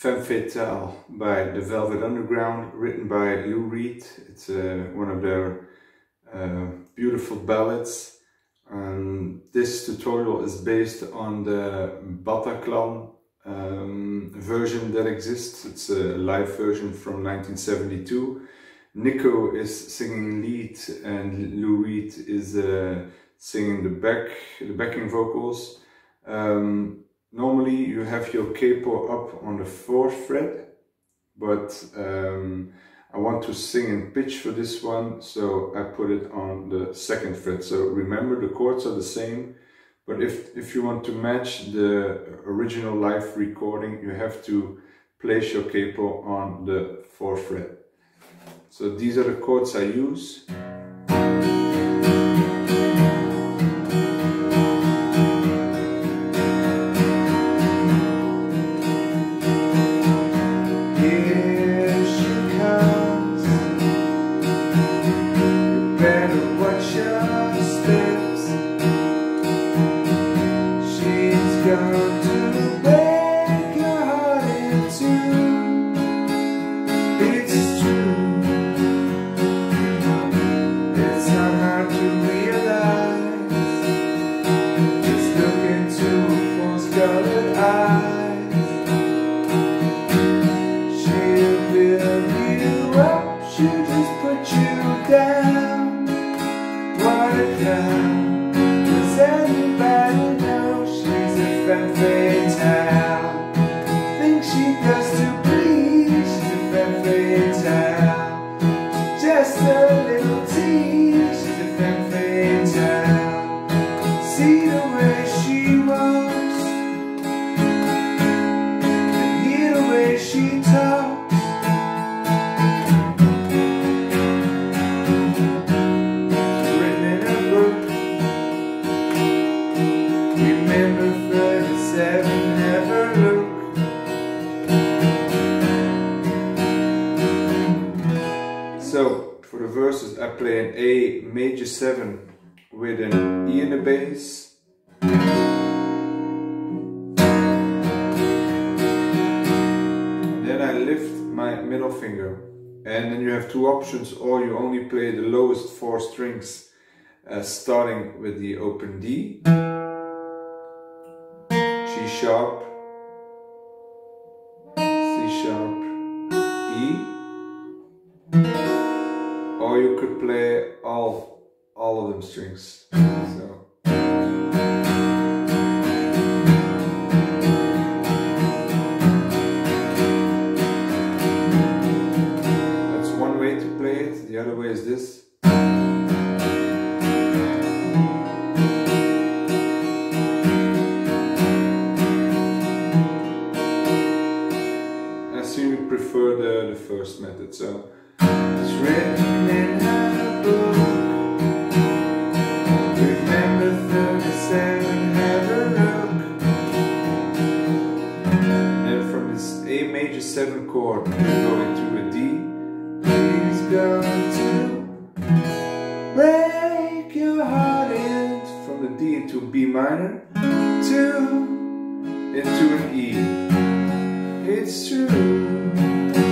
Femme Fatale by The Velvet Underground, written by Lou Reed. It's uh, one of their uh, beautiful ballads. Um, this tutorial is based on the Bataclan um, version that exists. It's a live version from 1972. Nico is singing lead and Lou Reed is uh, singing the back, the backing vocals. Um, normally you have your capo up on the fourth fret, but um, I want to sing in pitch for this one, so I put it on the second fret. So remember the chords are the same, but if, if you want to match the original live recording, you have to place your capo on the fourth fret. So these are the chords I use. dotted eyes. She'll build you up, she'll just put you down. What a clown Does anybody know she's a fantasy? Play an A major 7 with an E in the bass. Then I lift my middle finger. And then you have two options, or you only play the lowest four strings, uh, starting with the open D, G sharp, C sharp, E, you could play all all of them strings. G7 chord going through a D. Please go to break your heart in from the D into a B minor, to into an E. It's true.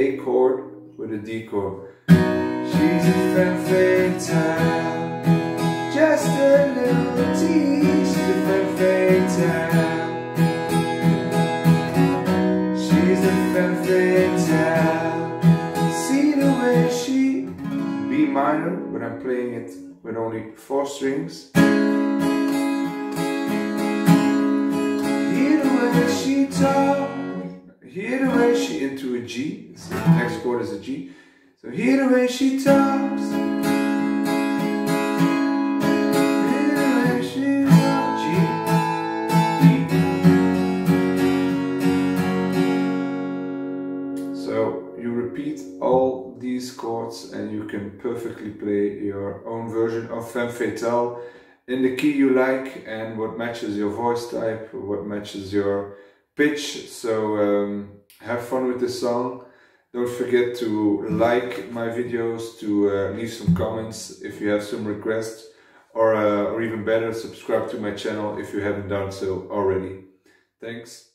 A chord with a D chord She's a femme fatale just a little tease, she's a femme fatale. She's a femme fatale. See the way she B minor, but I'm playing it with only four strings. Hear the way she talks. She into a G. So the next chord is a G. So hear the way she talks. So you repeat all these chords and you can perfectly play your own version of Femme Fatale in the key you like and what matches your voice type, what matches your pitch. So um, have fun with the song. Don't forget to like my videos, to uh, leave some comments if you have some requests, or, uh, or even better, subscribe to my channel if you haven't done so already. Thanks.